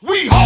We